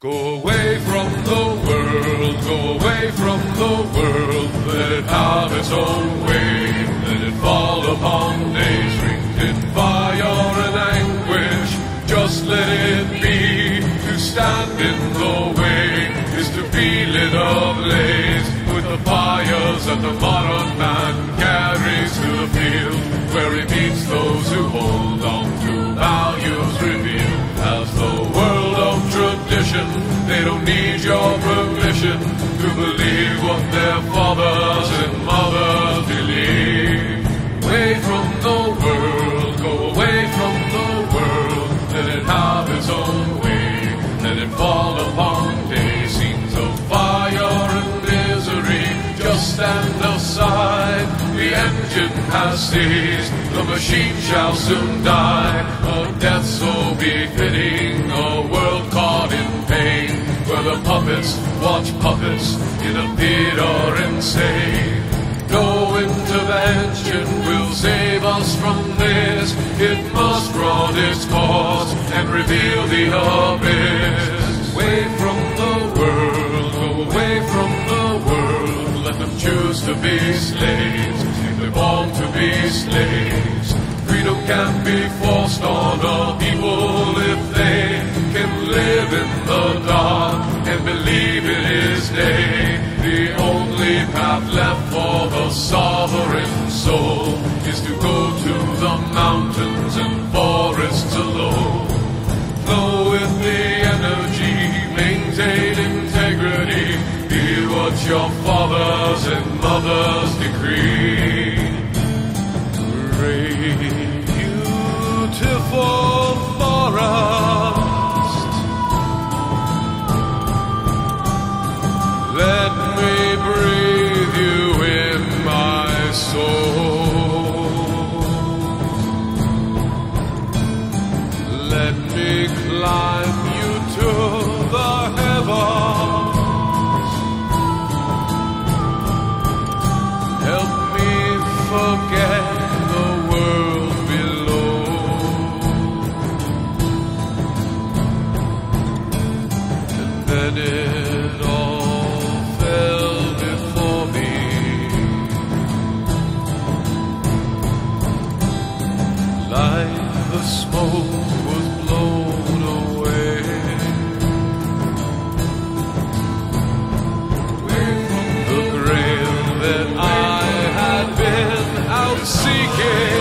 Go away from the world, go away from the world, let it have its own way, let it fall upon days ringed in fire and anguish, just let it be, to stand in the way is to feel it ablaze with the fires that the modern man carries to the field, where he tradition. They don't need your permission to believe what their fathers and mothers believe. Away from the world, go away from the world. Let it have its own way. Let it fall upon day scenes of fire and misery. Just stand aside. The engine has ceased. The machine shall soon die. A death so befitting a world caught in puppets watch puppets in a theater insane. No intervention will save us from this. It must run its course and reveal the abyss. Away from the world, away from the world. Let them choose to be slaves. If they're born to be slaves. Freedom can't be forced on a people if they can live in the dark soul is to go to the mountains and forests alone. Flow with the energy, maintain integrity, be what your fathers and mothers decree. Great, smoke was blown away. The grail that I had been out seeking.